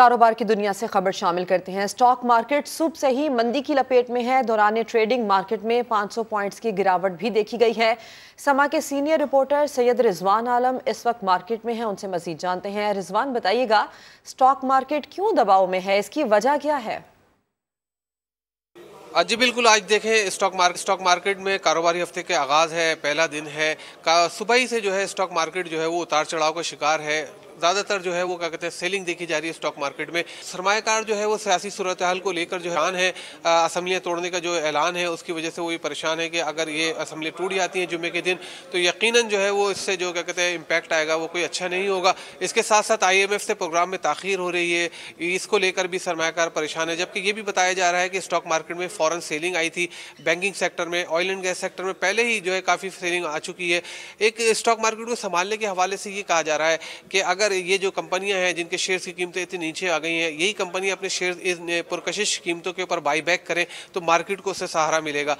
कारोबार की दुनिया से खबर शामिल करते हैं। स्टॉक मार्केट सुबह से ही मंदी की लपेट में है। दौरान ट्रेडिंग मार्केट में 500 पॉइंट्स की गिरावट भी देखी गई है। समा के सीनियर रिपोर्टर सैयद रिजवान आलम इस वक्त मार्केट में हैं, उनसे मजीद जानते हैं। रिजवान, बताइएगा, स्टॉक मार्केट क्यों दबाव में है? इसकी वजह क्या है? जी, बिल्कुल, आज देखें, स्टॉक मार्केट स्टॉक मार्केट में कारोबारी हफ़्ते के आगाज़ है, पहला दिन है। सुबह ही से जो है, स्टॉक मार्केट जो है, वो उतार चढ़ाव का शिकार है। ज़्यादातर जो है वो, क्या कहते हैं सेलिंग देखी जा रही है स्टॉक मार्केट में। सरमाकार जो है वो सियासी सूरत हाल को लेकर जो है है। असम्बलियाँ तोड़ने का जो ऐलान है, उसकी वजह से वो ये परेशान है कि अगर ये असम्बली टूट जाती हैं जुम्मे के दिन तो यकीन जो है वो इससे जो, क्या कहते हैं इम्पैक्ट आएगा, वो कोई अच्छा नहीं होगा। इसके साथ साथ आई एम एफ़ से प्रोग्राम में ताखिर हो रही है। इसको लेकर भी सरमाकार परेशान है, जबकि ये भी बताया जा रहा है कि स्टॉक मार्केट में फ़ौरन सेलिंग आई थी। बैंकिंग सेक्टर में ऑयल एंड गैस सेक्टर में पहले ही जो है काफ़ी सेलिंग आ चुकी है। एक स्टॉक मार्केट को संभालने के हवाले से ये कहा जा रहा है कि अगर ये जो कंपनियाँ हैं, जिनके शेयर्स की कीमतें इतनी नीचे आ गई हैं, यही कंपनियाँ अपने शेयर पुरकशिश कीमतों के ऊपर बाई बैक करें तो मार्केट को उससे सहारा मिलेगा।